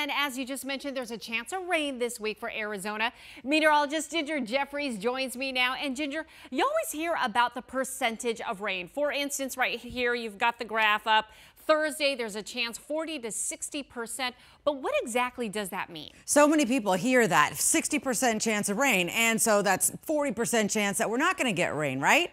And as you just mentioned, there's a chance of rain this week for Arizona. Meteorologist Ginger Jeffries joins me now. And Ginger, you always hear about the percentage of rain. For instance, right here, you've got the graph up. Thursday, there's a chance 40 to 60%. But what exactly does that mean? So many people hear that 60% chance of rain. And so that's 40% chance that we're not going to get rain, right?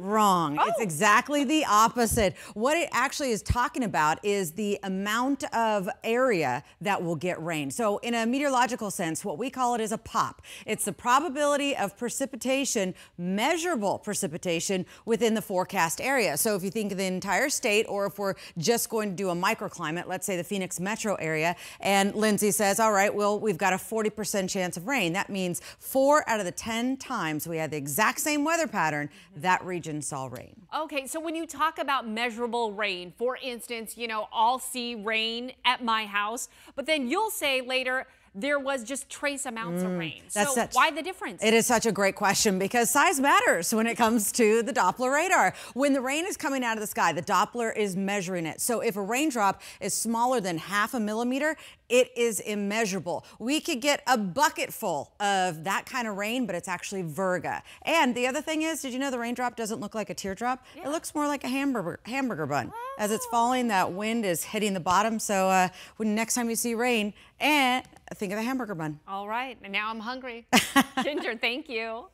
Wrong. Oh. It's exactly the opposite. What it actually is talking about is the amount of area that will get rain. So in a meteorological sense, what we call it is a pop. It's the probability of precipitation, measurable precipitation within the forecast area. So if you think of the entire state or if we're just going to do a microclimate, let's say the Phoenix metro area, and Lindsay says, all right, well, we've got a 40% chance of rain. That means four out of the 10 times we had the exact same weather pattern, that region region saw rain. Okay, so when you talk about measurable rain, for instance, you know, I'll see rain at my house, but then you'll say later, there was just trace amounts mm, of rain. so such, why the difference? It is such a great question because size matters when it comes to the Doppler radar. When the rain is coming out of the sky, the Doppler is measuring it. So if a raindrop is smaller than half a millimeter, it is immeasurable. We could get a bucket full of that kind of rain, but it's actually virga. And the other thing is, did you know the raindrop doesn't look like a teardrop? Yeah. It looks more like a hamburger hamburger bun. Oh. As it's falling, that wind is hitting the bottom. So uh, when next time you see rain, and think of the hamburger bun. All right. And now I'm hungry. Ginger, thank you.